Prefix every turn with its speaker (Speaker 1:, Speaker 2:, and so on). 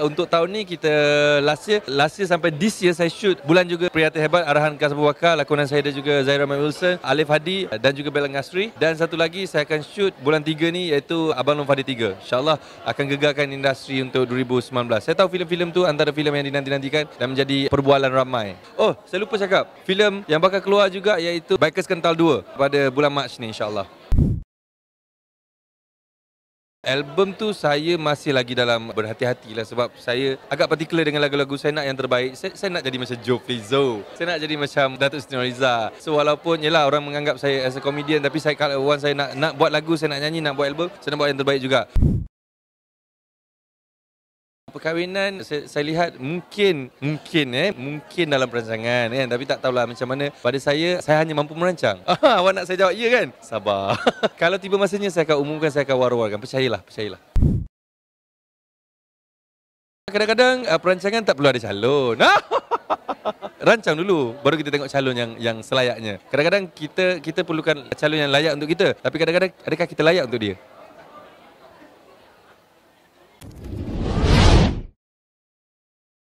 Speaker 1: Untuk tahun ni kita last year, last year sampai this year saya shoot bulan juga Prihatin Hebat arahan Kas Bakar, lakonan saya ada juga Zaira Mai Wilson, Alif Hadi dan juga Bella Ngasri dan satu lagi saya akan shoot bulan 3 ni iaitu Abang Long Fadi 3. InsyaAllah akan gegarkan industri untuk 2019. Saya tahu filem-filem tu antara filem yang dinanti-nantikan dan menjadi perbualan ramai. Oh, saya lupa cakap. Filem yang bakal keluar juga iaitu Bikers Kental 2 pada bulan Mac ni insyaAllah. Album tu saya masih lagi dalam berhati-hati lah sebab saya agak particular dengan lagu-lagu saya nak yang terbaik. Saya, saya nak jadi macam Joe Flizzo. Saya nak jadi macam Datuk Siti Nurhaliza. So walaupun yelah orang menganggap saya as a comedian tapi saya kalau once saya nak nak buat lagu, saya nak nyanyi, nak buat album, saya nak buat yang terbaik juga. Perkahwinan saya, saya lihat mungkin mungkin eh mungkin dalam perancangan kan tapi tak tahulah macam mana pada saya saya hanya mampu merancang. Ah awak nak saya jawab ya kan? Sabar. Kalau tiba masanya saya akan umumkan saya akan war-warkan. Percayalah, percayalah. Kadang-kadang uh, perancangan tak perlu ada calon. Rancang dulu baru kita tengok calon yang yang selayaknya. Kadang-kadang kita kita perlukan calon yang layak untuk kita tapi kadang-kadang adakah kita layak untuk dia?